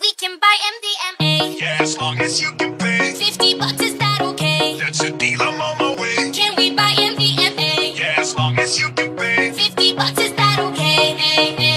we can buy MDMA. Yeah, as long as you can pay. 50 bucks, is that okay? That's a deal, I'm on my way. Can we buy MDMA? Yeah, as long as you can pay. 50 bucks, is that okay? Hey, hey.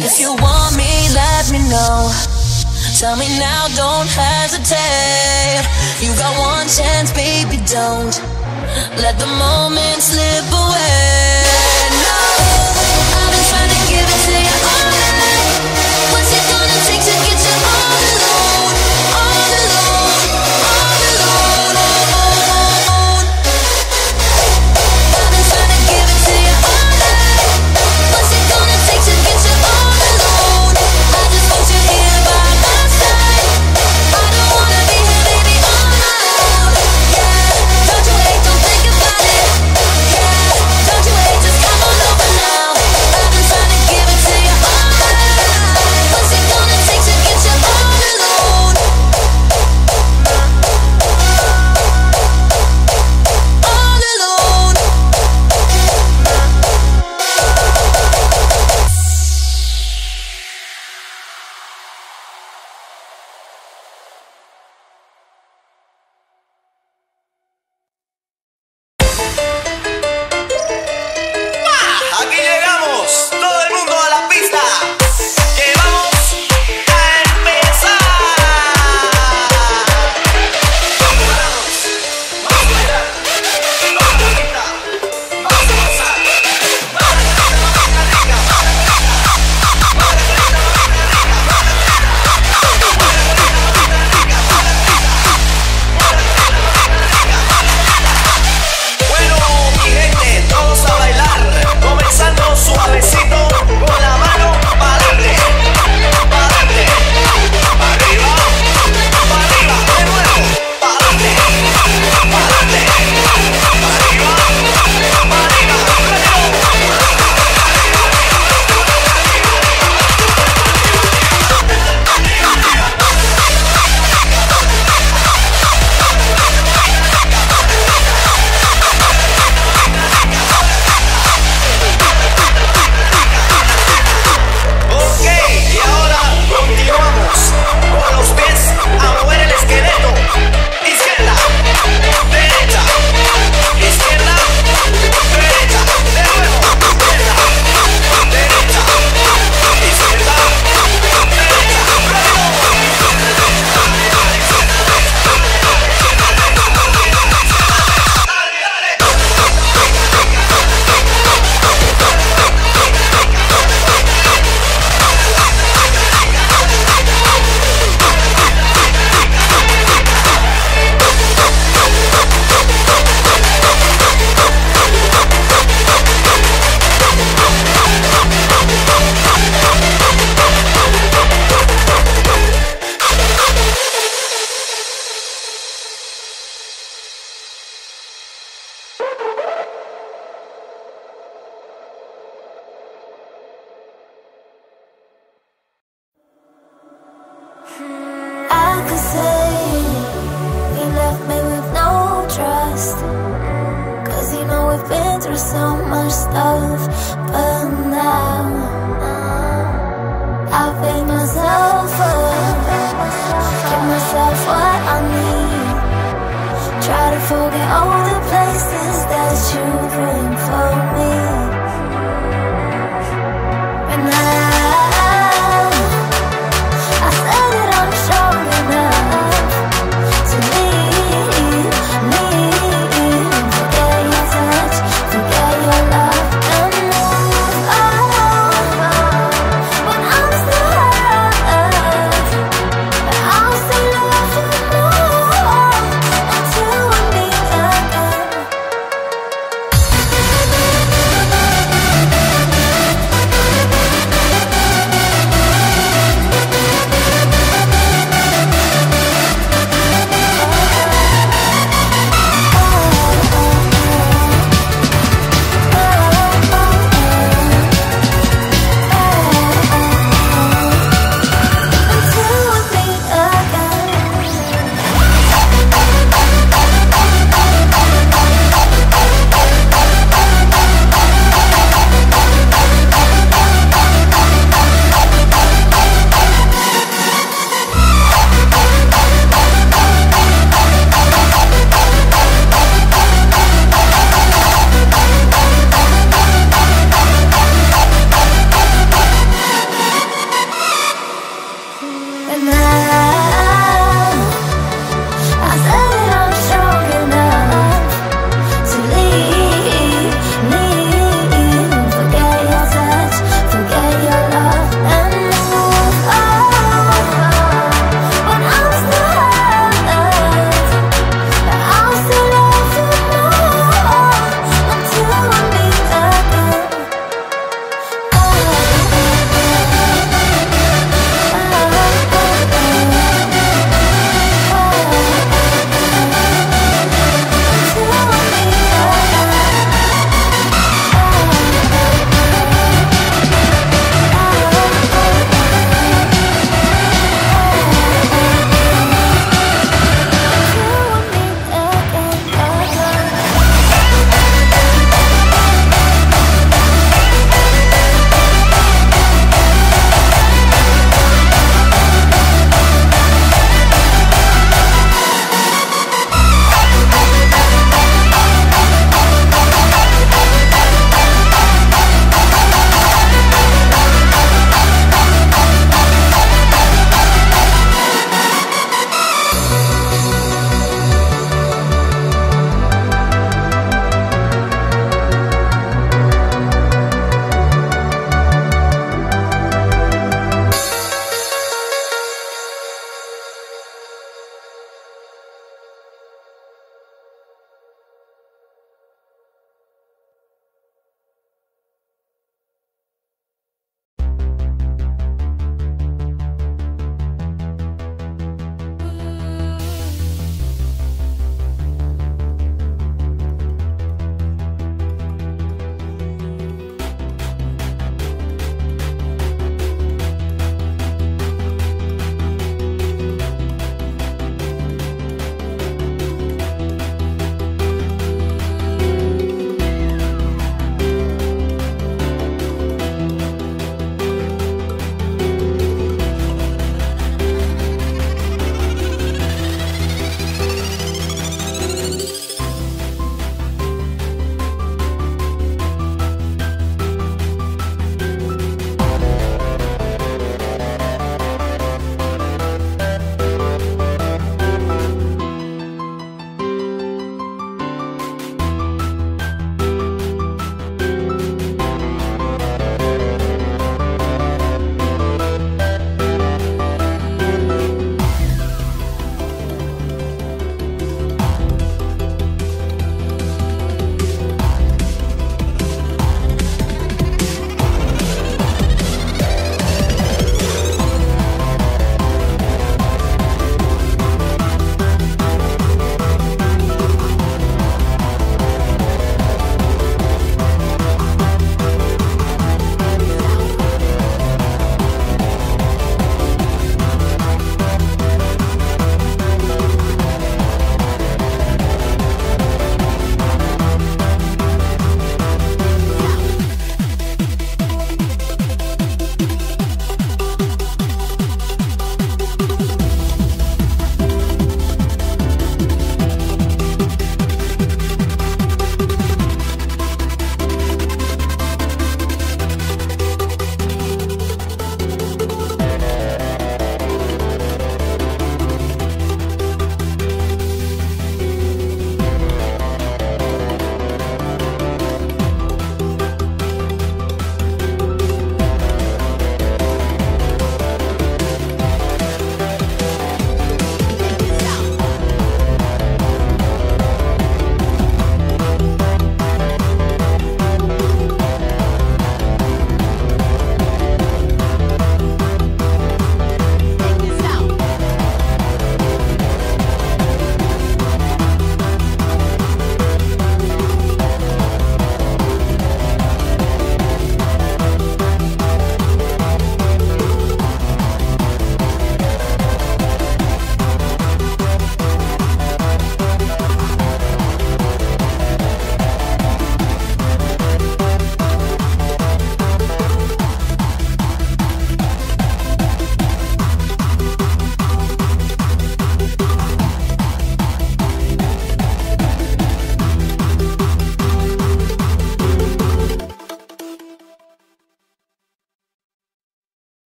If you want me, let me know. Tell me now, don't hesitate. You got one chance, baby, don't let the moment slip away.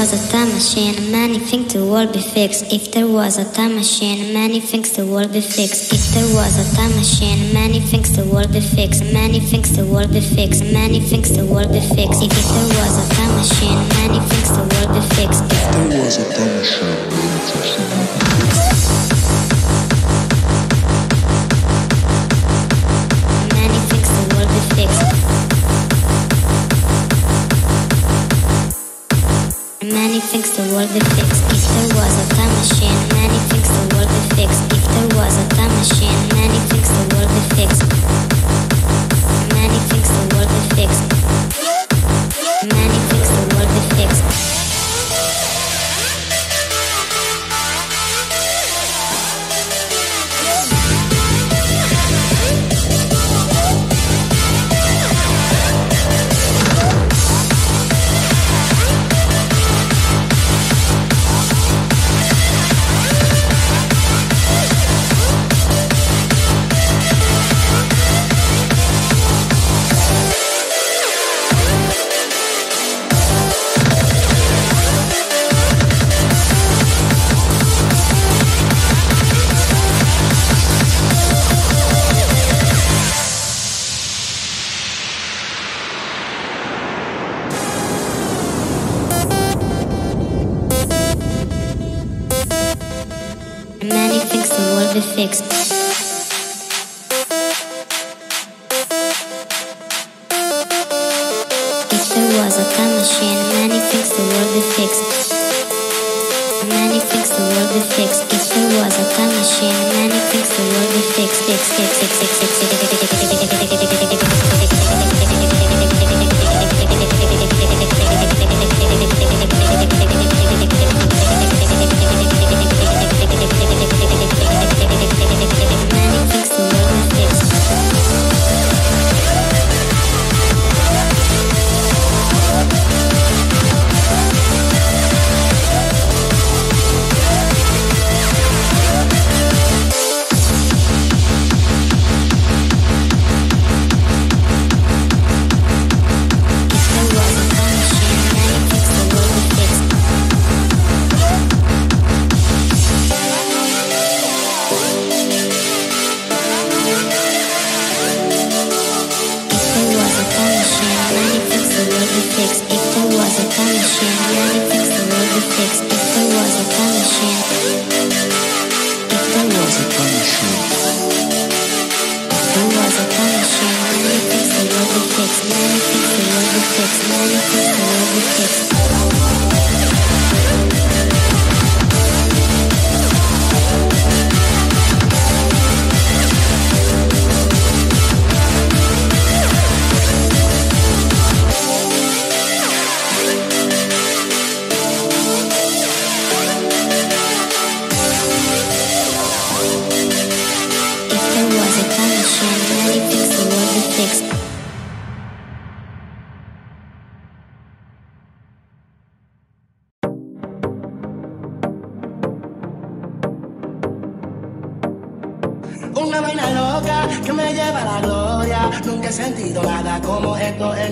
Was a time machine, many things the world be fixed. If there was a time machine, many things the world be fixed. If there was a time machine, many things the world be fixed. Many things the world be fixed. Many things the world be fixed. If, if there was a time machine, many things the world be fixed. If there was a time machine, Things the world be fix. If there was a time machine, many things the world be fix. If there was a time machine, many things the world be fix. Many things the world be fixed.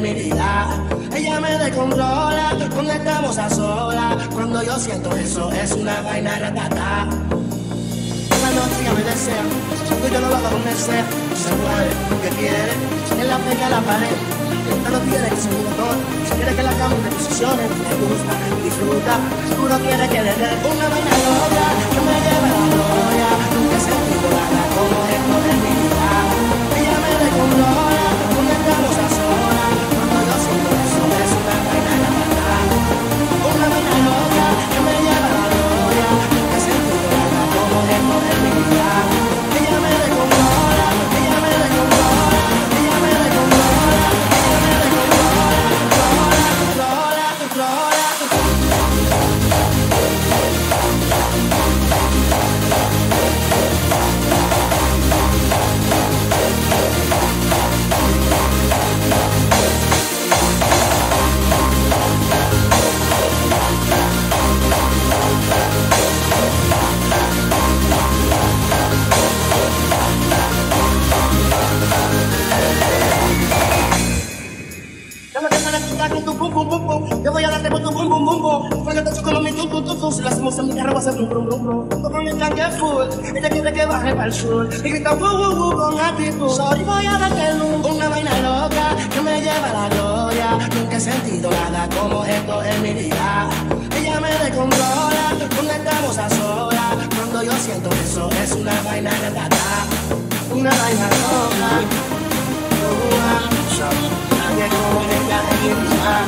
Mi vida. Ella me descontrola cuando estamos a solas. Cuando yo siento eso, es una vaina ratata. En la noche ella me desea, tú yo no lo hago con deseo. Se mueve, que quiere, en la pega la pared. Pero quiere que se todo, quiere que la cama me posicione, me gusta, disfruta, tú no quieres que le dé una vaina loca que me lleva a la gloria. Nunca he sentido nada como esto en mi vida. Ella me descontrola Yo voy a darte con tu pum pum pum pum. Cuando te choco mi. Si lo hacemos en mi carro va a ser brum brum brum. Con mi tanque full. Ella quiere que baje para el sur. Y grita wu wu wu con actitud. Soy voy a darte luz. Una vaina loca que me lleva a la gloria. Nunca he sentido nada como esto en mi vida. Ella me descontrola. Cuando estamos a solas. Cuando yo siento eso es una vaina gata. Una vaina loca. Uh -huh. Ella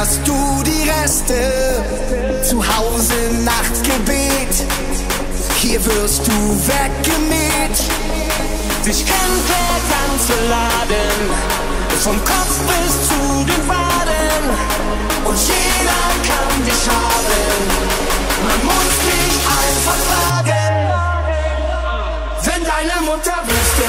feierst du die Reste. Zu Hause Nachtgebet, hier wirst du weggemäht. Dich kennt der ganze Laden, vom Kopf bis zu den Waden. Und jeder kann dich haben, man muss dich einfach fragen. Wenn deine Mutter wüsste,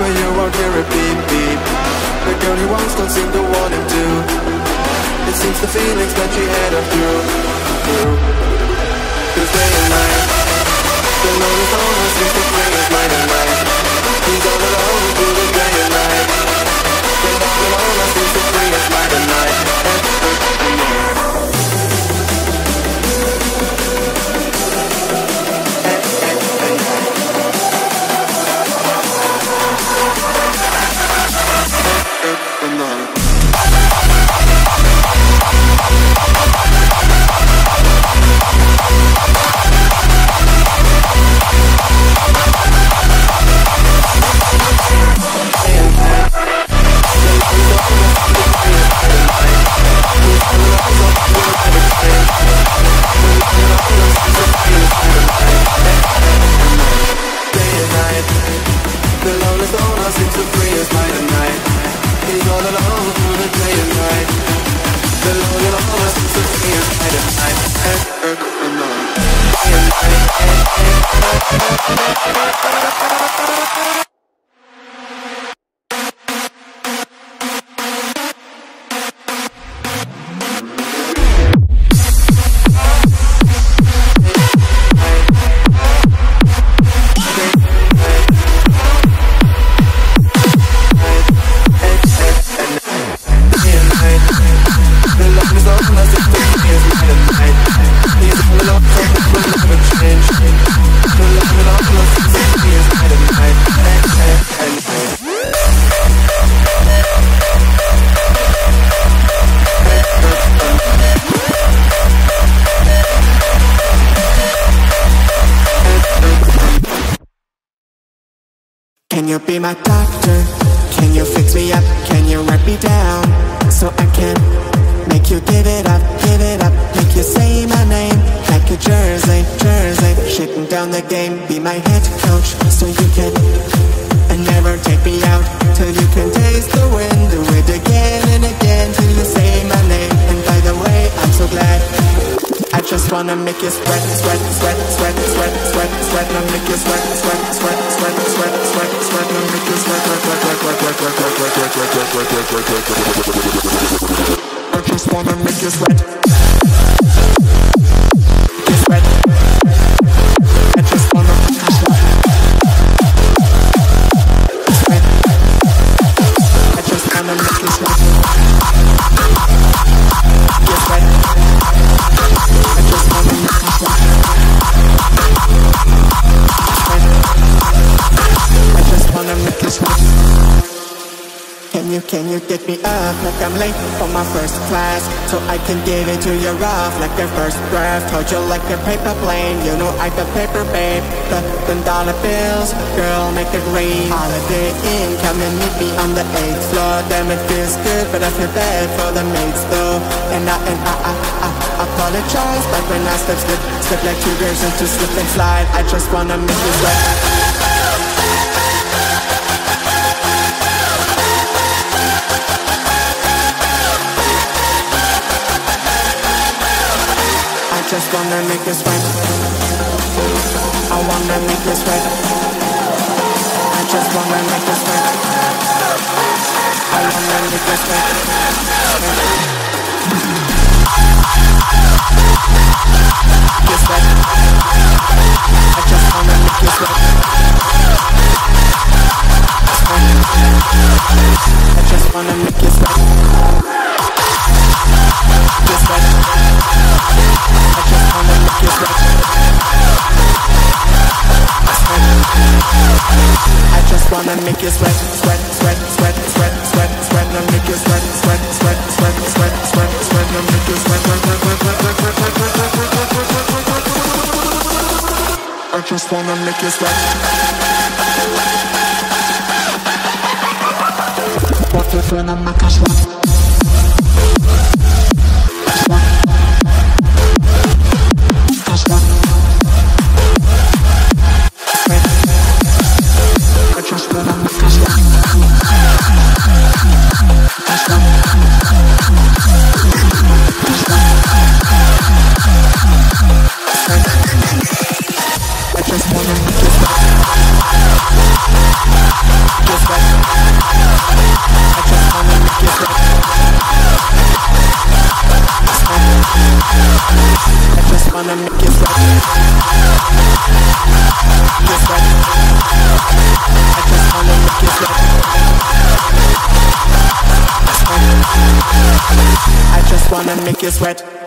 when you won't hear a beep beep. The girl he wants don't seem to want him to. It seems the feelings that she had are through, through. Cause day and night The load is almost seems to bring us night and night I just wanna make you sweat. I'm late for my first class So I can give it to you rough like the first draft. Hold you like a paper plane, you know I got paper babe. The, the dollar bills, girl make it rain. Holiday Inn, come and meet me on the 8th floor. Damn it feels good, but I feel bad for the mates though. And I, and I, I, I apologize But when I step, slip, slip like two girls into slip and slide I just wanna make you sweat Just wanna make this right. I wanna make this right. I just wanna make this right. I wanna make this right. This right. I just wanna make this right. I just wanna make this right. I just wanna make you sweat. I just wanna make you sweat, sweat, sweat, sweat, sweat, sweat, sweat, and make you sweat, sweat, sweat, sweat, sweat, sweat, sweat, and make you sweat, sweat, sweat, sweat, sweat, sweat, sweat, sweat, sweat, sweat, sweat, sweat, sweat, sweat. I just wanna make you sweat. What if when I make you sweat? Sweat.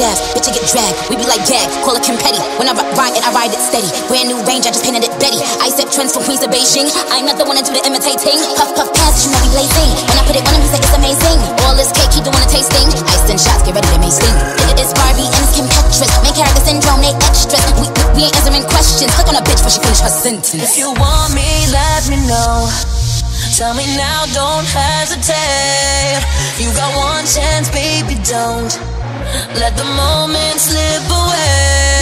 jazz, bitch, I get dragged. We be like gag, call it Kim Petty. When I ride it, I ride it steady. Brand new range, I just painted it Betty. I set trends from Queens to Beijing. I'm not the one to do the imitating. Puff, puff, pass, you know we blazing. When I put it on him, he's like, it's amazing. All this cake, he doing a tasting. Ice and shots, get ready to make sting. It is Barbie and it's Kim Petras. Main character syndrome, they extras. We, we, ain't answering questions. Click on a bitch before she finish her sentence. If you want me, let me know. Tell me now, don't hesitate. You got one chance, baby, don't. Let the moment slip away.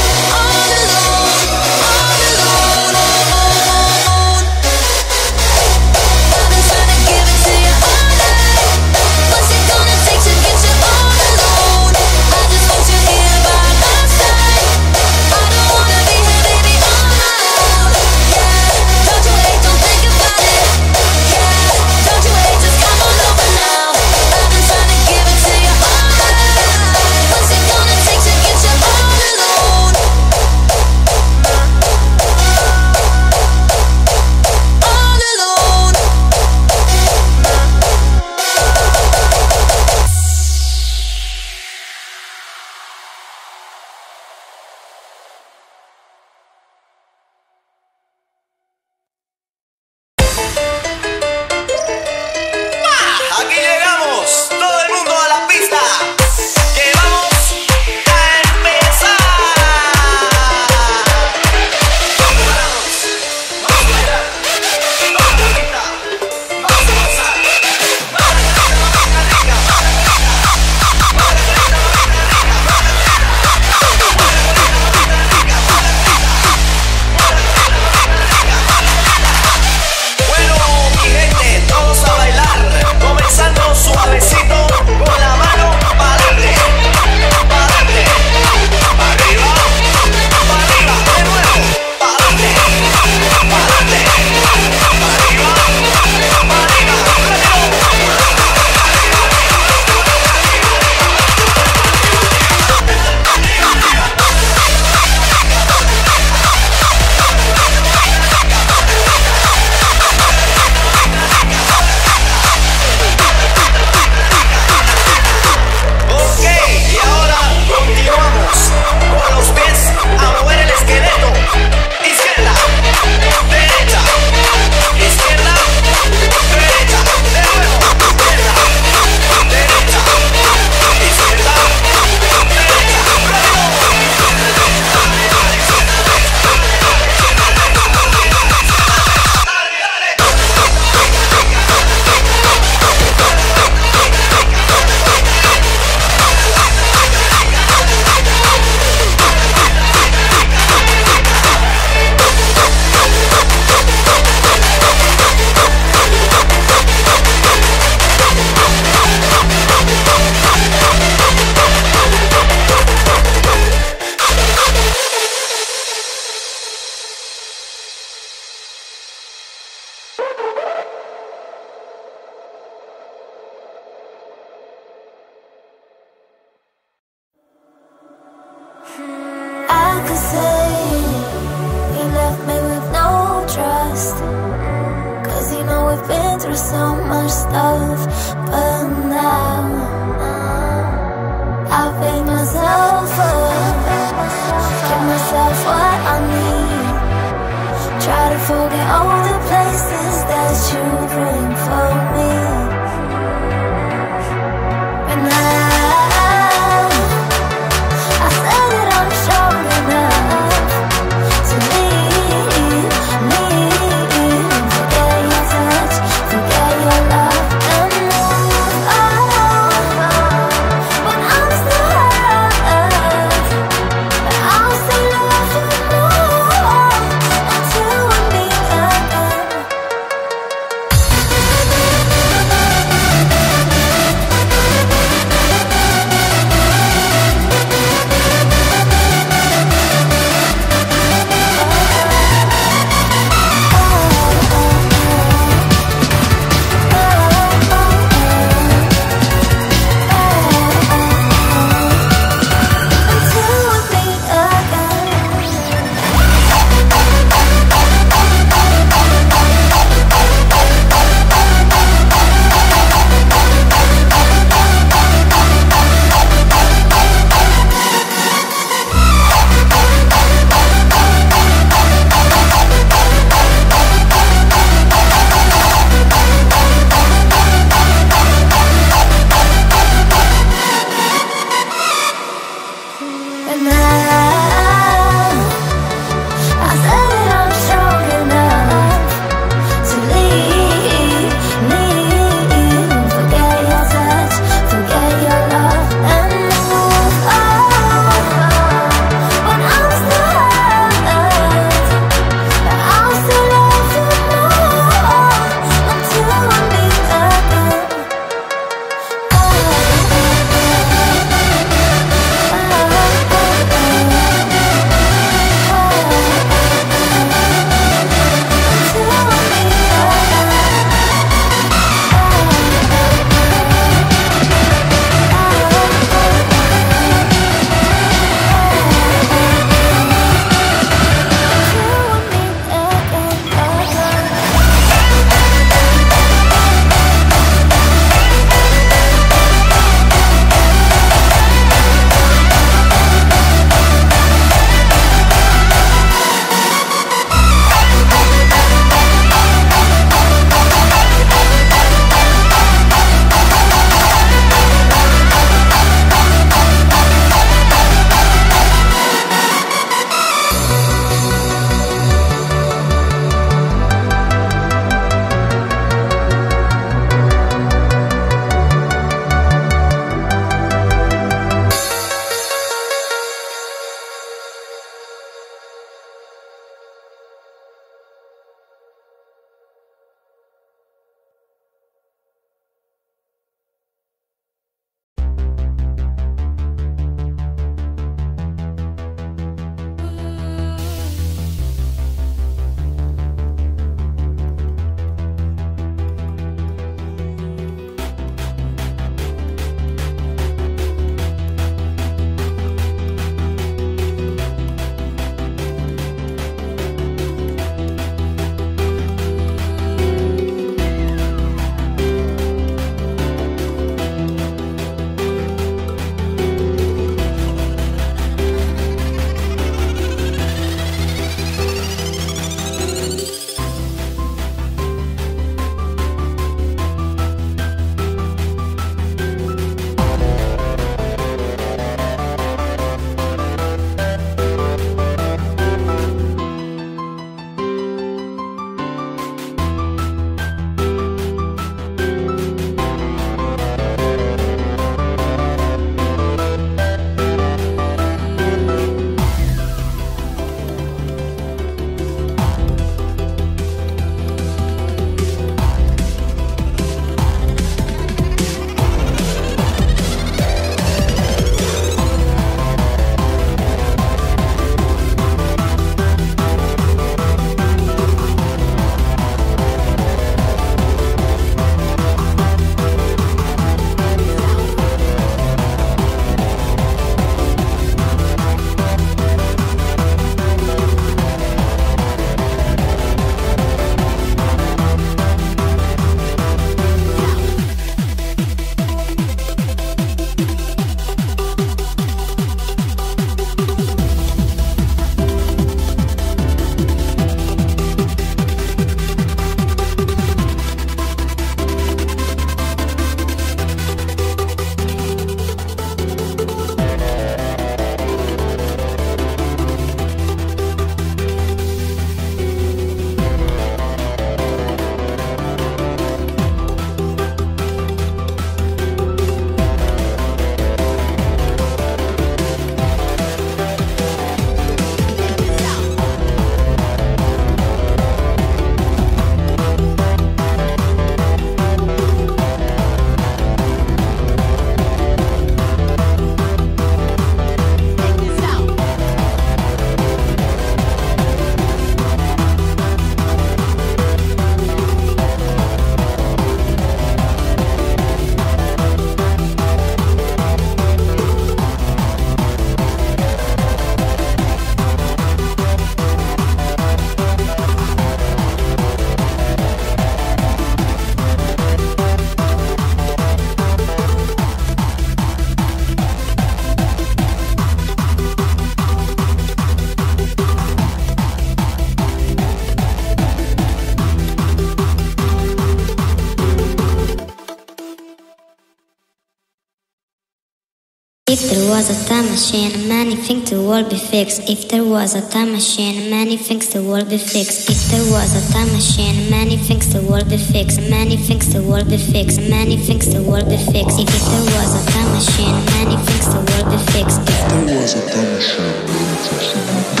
machine, many think the world be fixed. If there was a time machine, many thinks the world be fixed. If there was a time machine, many thinks the world be fixed. Many thinks the world be fixed. Many thinks the world be fixed. If, if there was a time machine, many thinks the world be fixed. If there was a time machine, many thinks the world be fixed.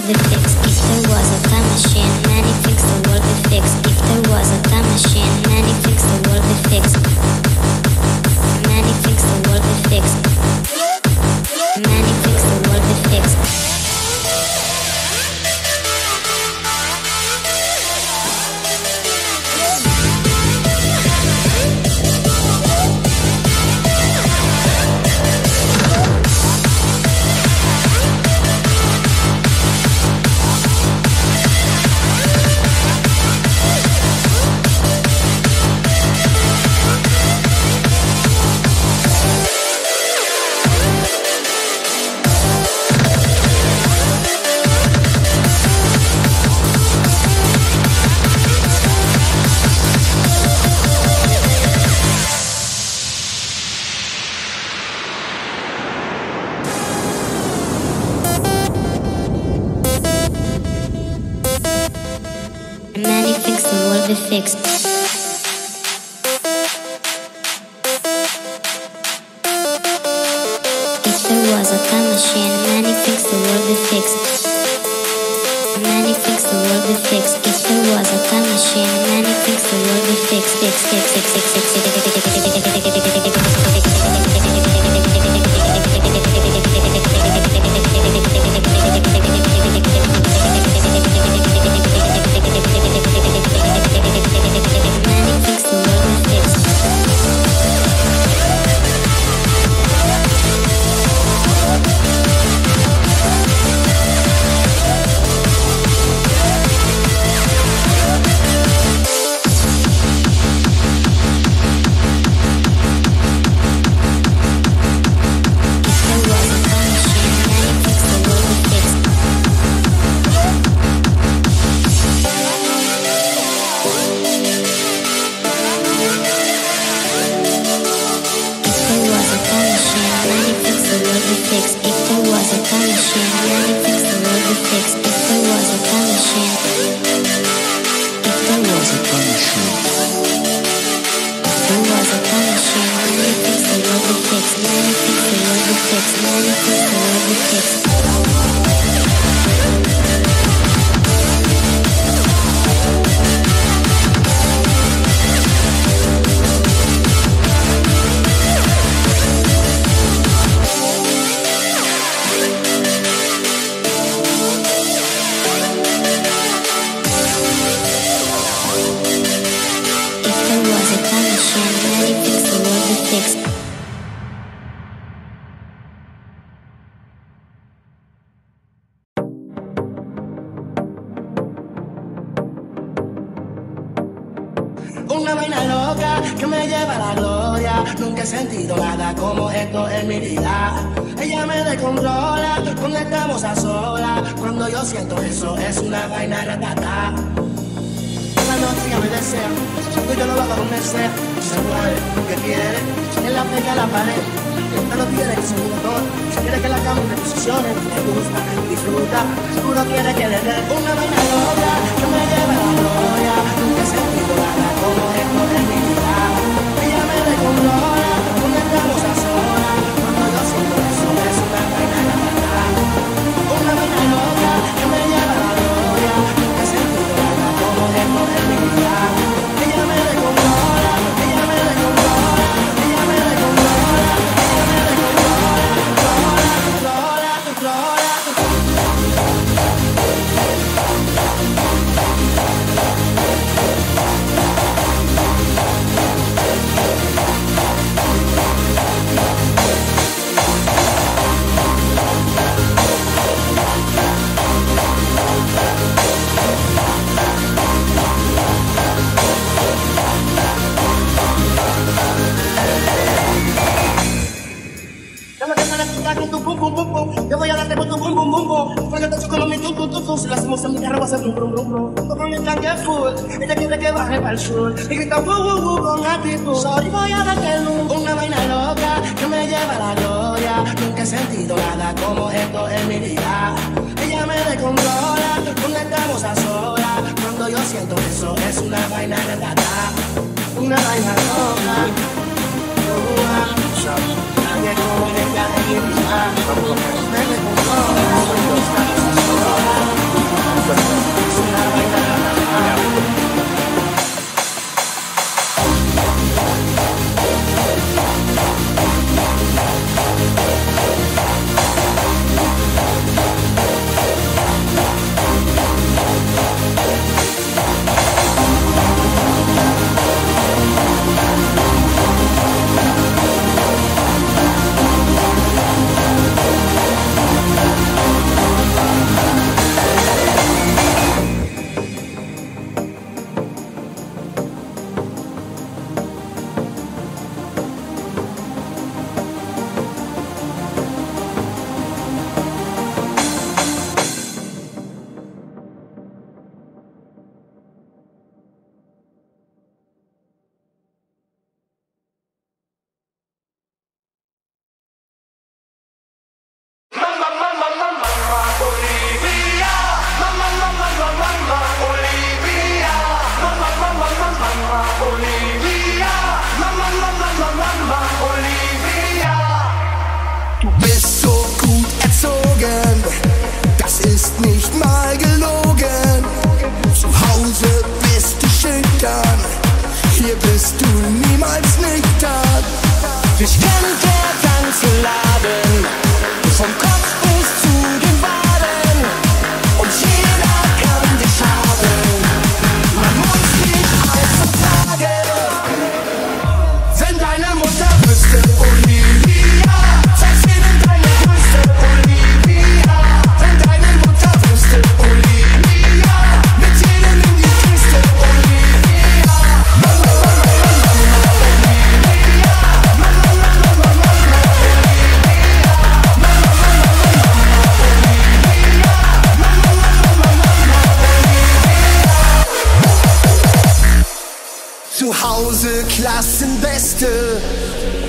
the fix. fix, more of the fix. was a time machine Many things the world be fixed Many things the world be fixed If there was a time machine Many things the world be fixed Fix, fix, fix, fix, fix, fix, fix, fix, fix, fix, fix.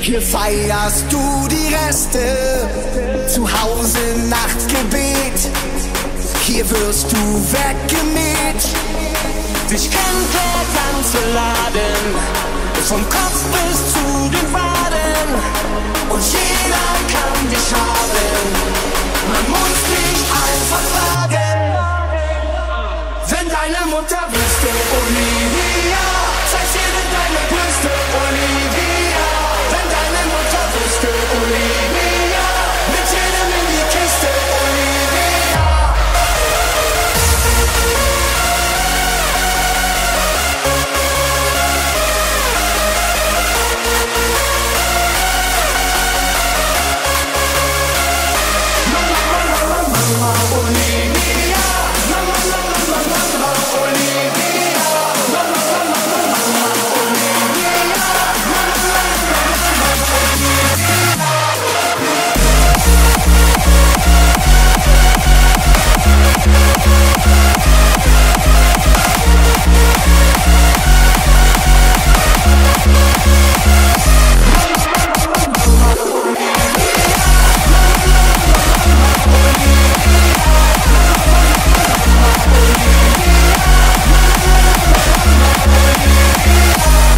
Hier feierst du die Reste, zu Hause Nachtgebet. Hier wirst du weggemäht. Dich kennt der ganze Laden, vom Kopf bis zu den Waden. Und jeder kann dich haben, man muss dich einfach fragen. Wenn deine Mutter wüsste, oh nee, Yeah.